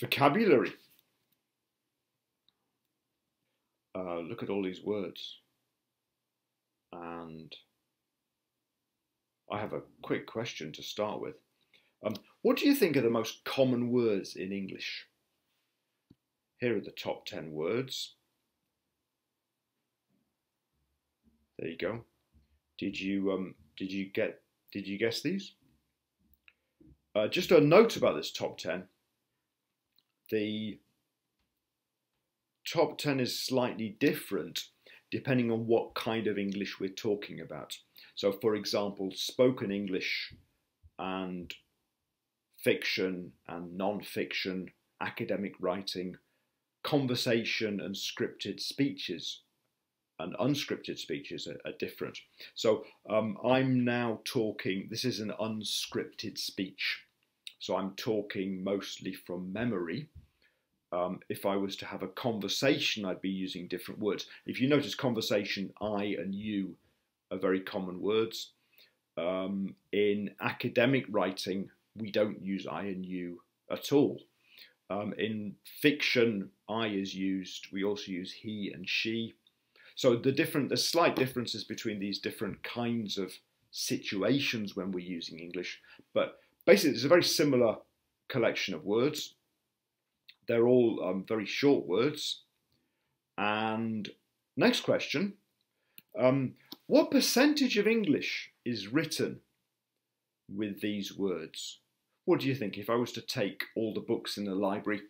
vocabulary. Uh, look at all these words. And I have a quick question to start with. Um, what do you think are the most common words in English? Here are the top 10 words. There you go. Did you um, did you get did you guess these? Uh, just a note about this top 10. The top 10 is slightly different depending on what kind of English we're talking about. So, for example, spoken English and fiction and non fiction, academic writing, conversation and scripted speeches and unscripted speeches are, are different. So um, I'm now talking, this is an unscripted speech. So I'm talking mostly from memory. Um, if I was to have a conversation, I'd be using different words. If you notice, conversation, I and you are very common words. Um, in academic writing, we don't use I and you at all. Um, in fiction, I is used. We also use he and she. So the different, the slight differences between these different kinds of situations when we're using English, but basically it's a very similar collection of words. They're all um, very short words. And next question, um, what percentage of English is written with these words? What do you think if I was to take all the books in the library,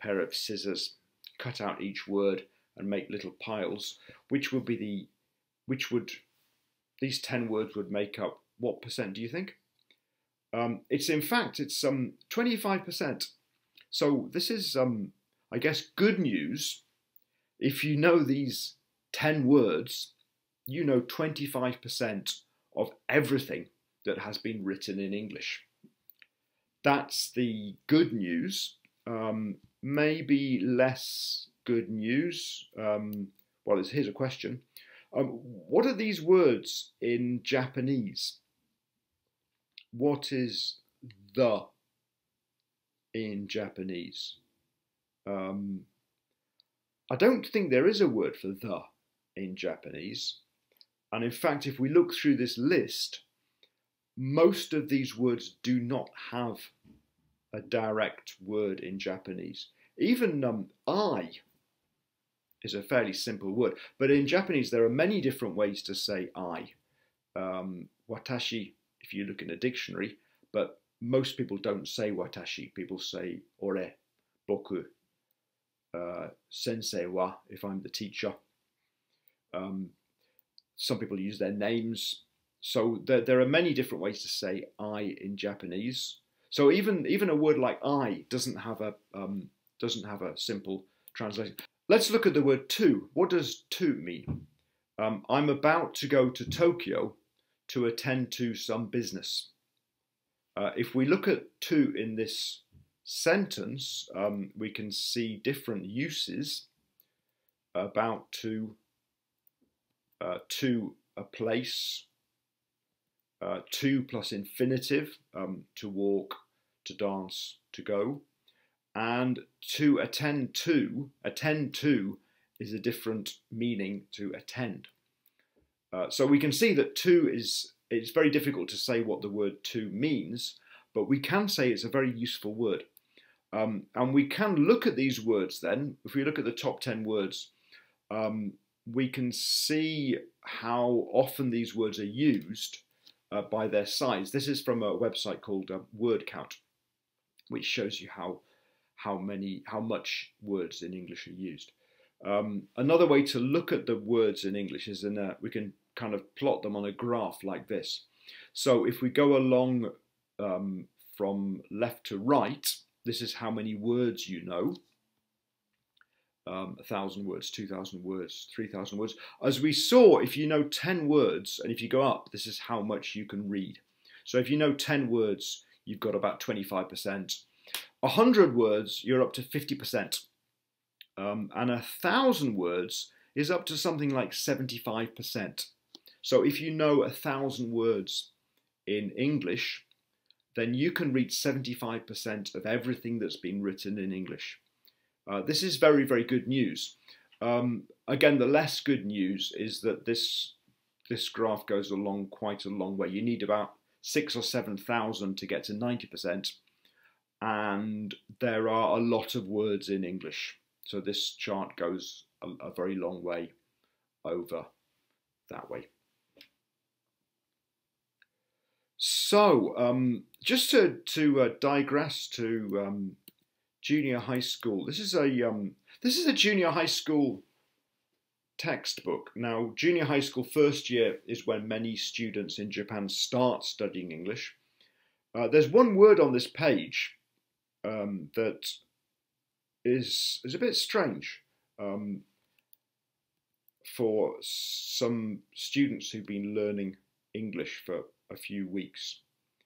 pair of scissors, cut out each word and make little piles, which would be the, which would, these 10 words would make up what percent do you think? Um, it's in fact, it's um, 25%. So this is, um, I guess, good news. If you know these 10 words, you know 25% of everything that has been written in English. That's the good news. Um, maybe less good news. Um, well, here's a question. Um, what are these words in Japanese? What is the in Japanese? Um, I don't think there is a word for the in Japanese. And in fact, if we look through this list, most of these words do not have a direct word in Japanese. Even um, I is a fairly simple word, but in Japanese there are many different ways to say I. Um, watashi, if you look in a dictionary, but most people don't say watashi. People say ore, boku, uh, sensei wa, if I'm the teacher. Um, some people use their names. So there, there are many different ways to say I in Japanese. So even even a word like I doesn't have a um, doesn't have a simple translation. Let's look at the word to. What does to mean? Um, I'm about to go to Tokyo to attend to some business. Uh, if we look at to in this sentence, um, we can see different uses about to, uh, to a place, uh, to plus infinitive, um, to walk, to dance, to go, and to attend to, attend to is a different meaning to attend. Uh, so we can see that to is, it's very difficult to say what the word to means, but we can say it's a very useful word. Um, and we can look at these words then, if we look at the top 10 words, um, we can see how often these words are used uh, by their size. This is from a website called uh, Word Count, which shows you how how many how much words in English are used. Um, another way to look at the words in English is in a, we can kind of plot them on a graph like this. So if we go along um, from left to right, this is how many words you know um, 1,000 words, 2,000 words, 3,000 words. As we saw, if you know 10 words, and if you go up, this is how much you can read. So if you know 10 words, you've got about 25%. 100 words, you're up to 50%. Um, and a 1,000 words is up to something like 75%. So if you know a 1,000 words in English, then you can read 75% of everything that's been written in English. Uh, this is very, very good news. Um, again, the less good news is that this this graph goes along quite a long way. You need about six or seven thousand to get to 90%, and there are a lot of words in English. So this chart goes a, a very long way over that way. So, um, just to, to uh, digress to um, junior high school, this is a um, this is a junior high school textbook. Now, junior high school first year is when many students in Japan start studying English. Uh, there's one word on this page um, that is is a bit strange um, for some students who've been learning English for a few weeks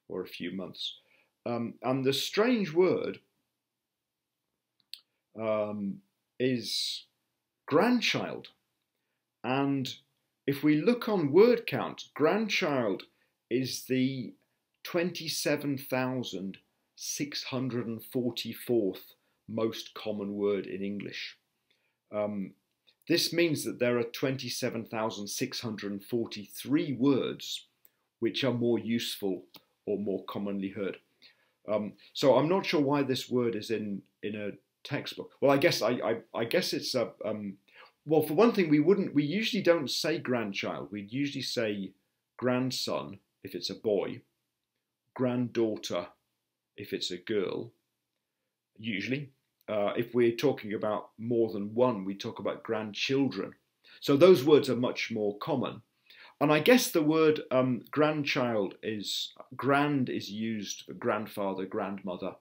or a few months. Um, and the strange word um, is grandchild. And if we look on word count, grandchild is the 27,644th most common word in English. Um, this means that there are 27,643 words which are more useful or more commonly heard. Um, so I'm not sure why this word is in in a textbook. Well, I guess I I, I guess it's a um, well for one thing we wouldn't we usually don't say grandchild. We'd usually say grandson if it's a boy, granddaughter if it's a girl. Usually, uh, if we're talking about more than one, we talk about grandchildren. So those words are much more common. And I guess the word um, grandchild is grand is used for grandfather, grandmother,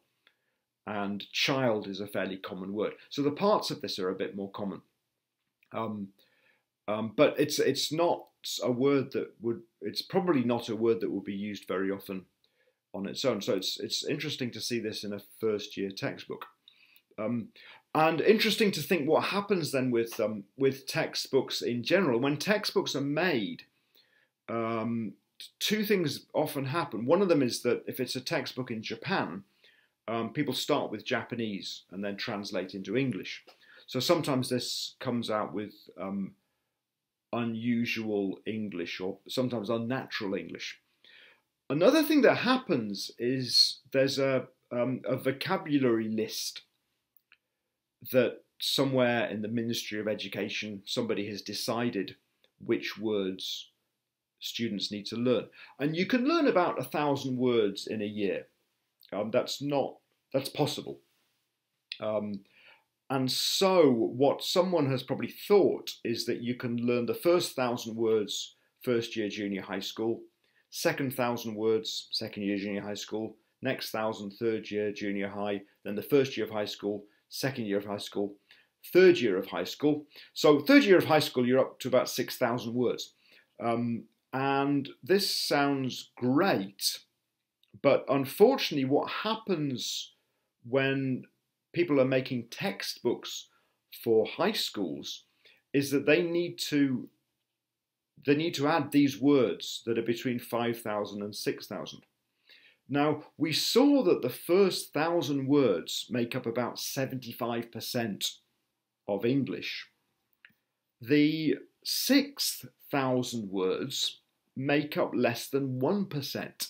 and child is a fairly common word. So the parts of this are a bit more common. Um, um, but it's it's not a word that would it's probably not a word that will be used very often on its own. So it's it's interesting to see this in a first year textbook. Um, and interesting to think what happens then with um, with textbooks in general. When textbooks are made, um, two things often happen. One of them is that if it's a textbook in Japan, um, people start with Japanese and then translate into English. So sometimes this comes out with um, unusual English or sometimes unnatural English. Another thing that happens is there's a, um, a vocabulary list that somewhere in the Ministry of Education somebody has decided which words students need to learn. And you can learn about a thousand words in a year. Um, that's not, that's possible. Um, and so what someone has probably thought is that you can learn the first thousand words first year junior high school, second thousand words second year junior high school, next thousand third year junior high, then the first year of high school, second year of high school, third year of high school. So third year of high school, you're up to about 6,000 words. Um, and this sounds great, but unfortunately, what happens when people are making textbooks for high schools is that they need to they need to add these words that are between 5,000 and 6,000. Now, we saw that the first thousand words make up about 75% of English. The sixth thousand words make up less than 1%.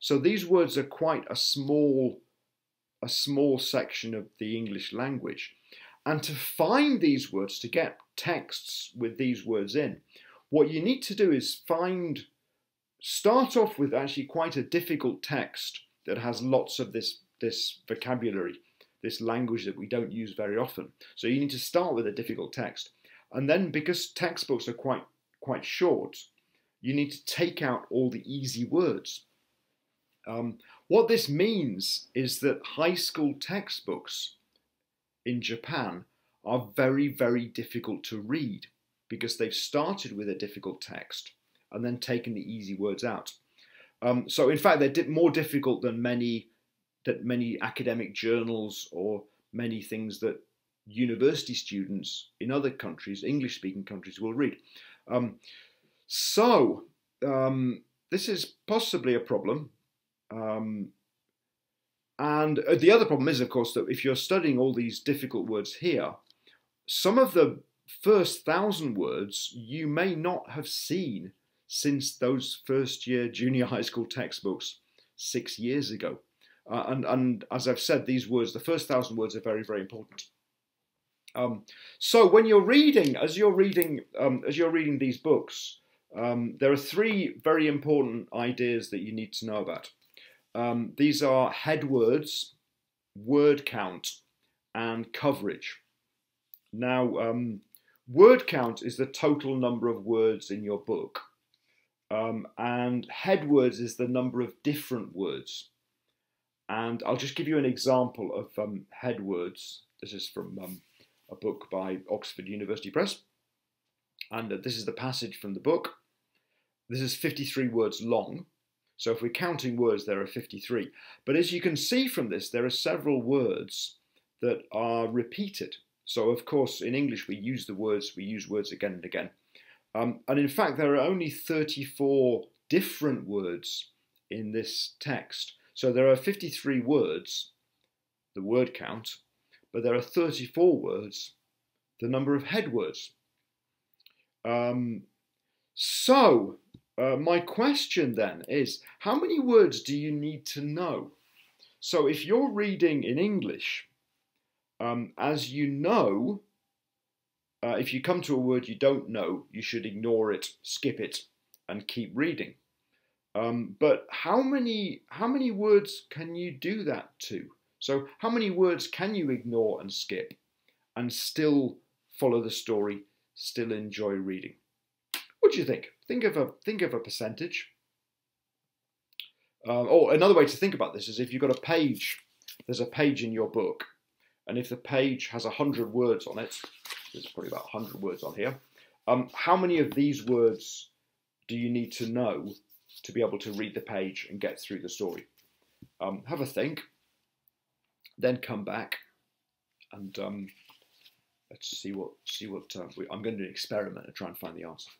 So these words are quite a small, a small section of the English language. And to find these words, to get texts with these words in, what you need to do is find, start off with actually quite a difficult text that has lots of this, this vocabulary, this language that we don't use very often. So you need to start with a difficult text. And then because textbooks are quite, quite short, you need to take out all the easy words. Um, what this means is that high school textbooks in Japan are very, very difficult to read because they've started with a difficult text and then taken the easy words out. Um, so, in fact, they're more difficult than many that many academic journals or many things that university students in other countries, English-speaking countries, will read. Um, so, um, this is possibly a problem Um, and uh, the other problem is, of course, that if you're studying all these difficult words here, some of the first thousand words you may not have seen since those first year junior high school textbooks six years ago. Uh, and, and as I've said, these words, the first thousand words are very, very important. Um, so when you're reading, as you're reading, um, as you're reading these books, um, there are three very important ideas that you need to know about. Um, these are head words, word count, and coverage. Now, um, word count is the total number of words in your book, um, and head words is the number of different words. And I'll just give you an example of um, head words. This is from um, a book by Oxford University Press. And uh, this is the passage from the book. This is 53 words long. So if we're counting words, there are 53. But as you can see from this, there are several words that are repeated. So of course, in English, we use the words, we use words again and again. Um, and in fact, there are only 34 different words in this text. So there are 53 words, the word count, but there are 34 words, the number of head words. Um, so, uh, my question then is how many words do you need to know? So, if you're reading in English, um, as you know, uh, if you come to a word you don't know, you should ignore it, skip it, and keep reading. Um, but how many how many words can you do that to? So how many words can you ignore and skip, and still follow the story, still enjoy reading? What do you think? Think of a think of a percentage. Um, or another way to think about this is if you've got a page, there's a page in your book, and if the page has a hundred words on it, there's probably about hundred words on here. Um, how many of these words do you need to know to be able to read the page and get through the story. Um, have a think, then come back and um, let's see what see what uh, we, I'm going to do an experiment and try and find the answer.